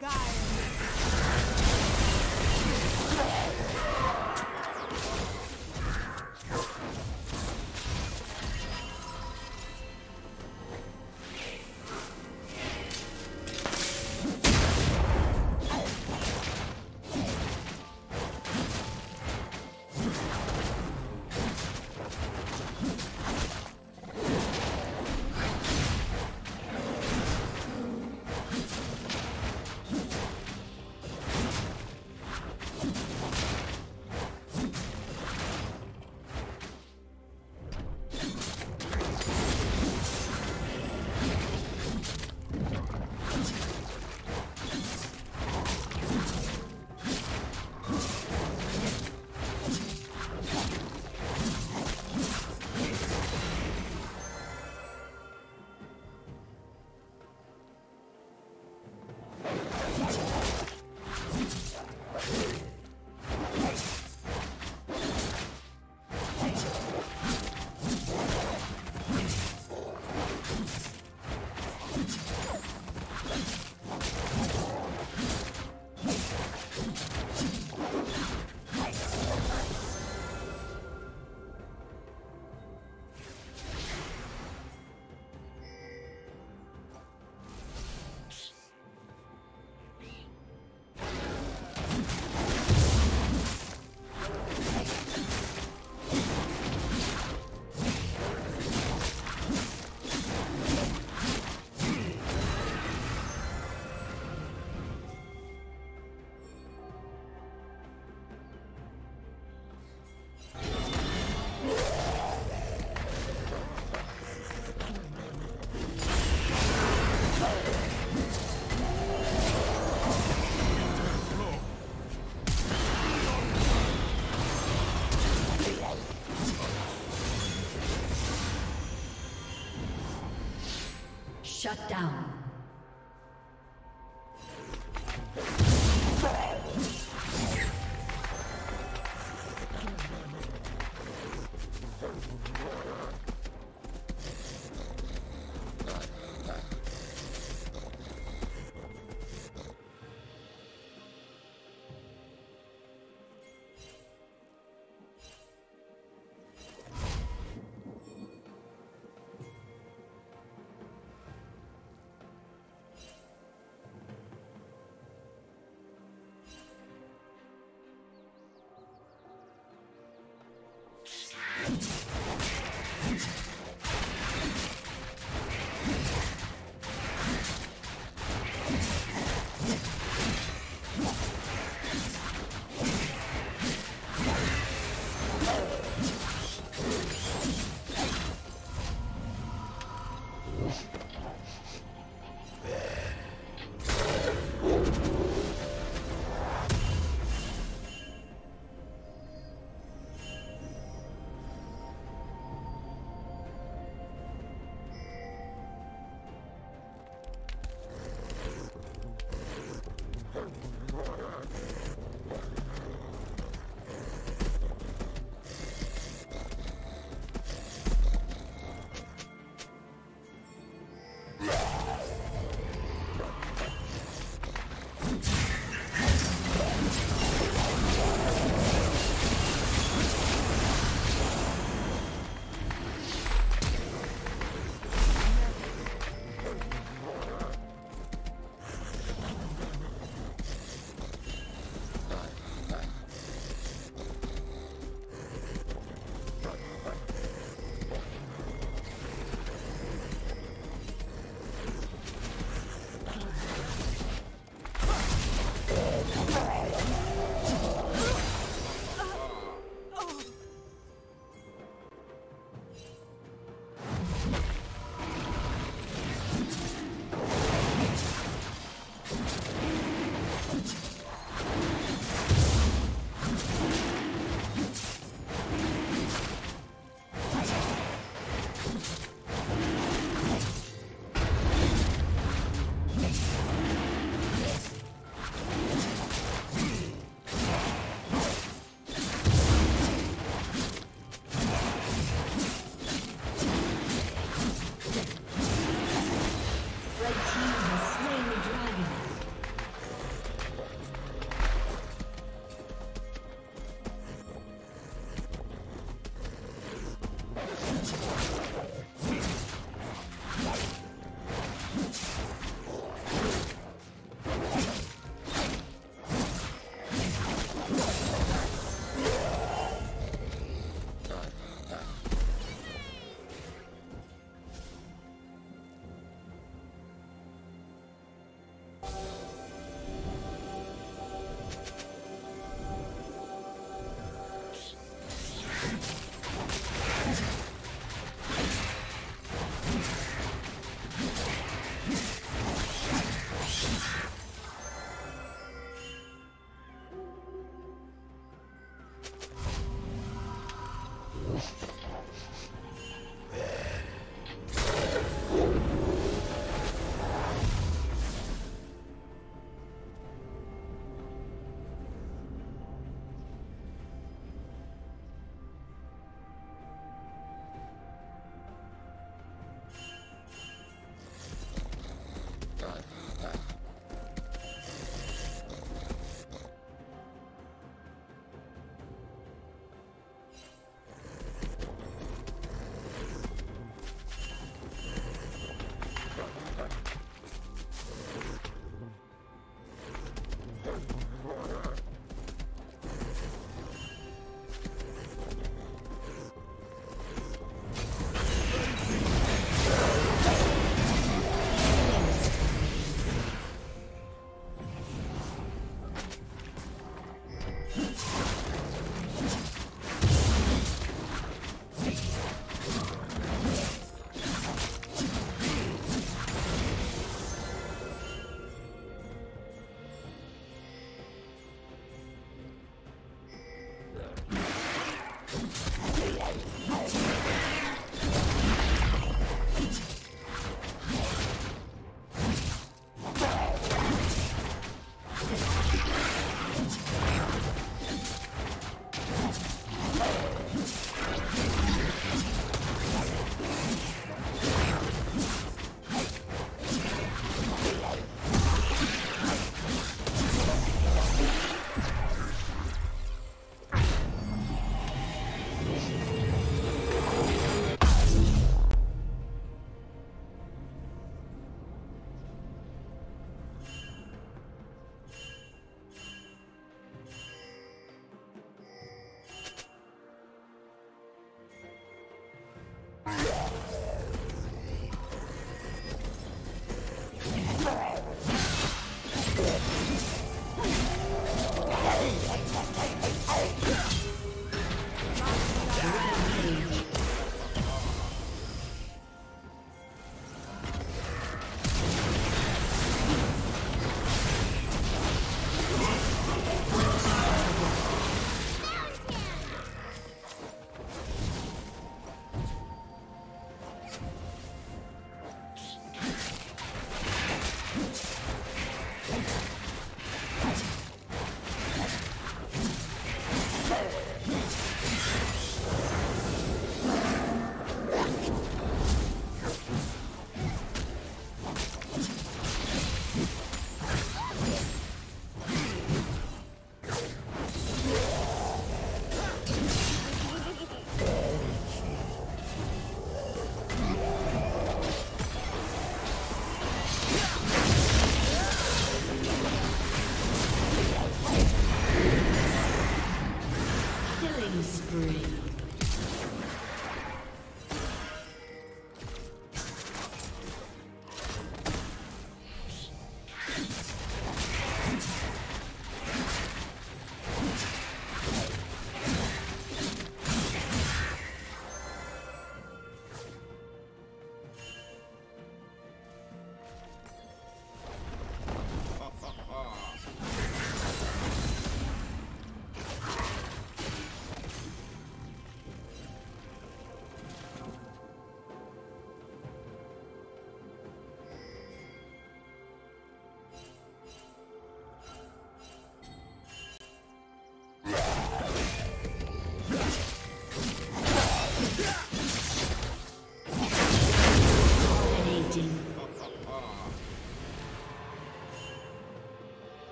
God. Shut down. Yeah.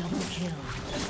Double kill.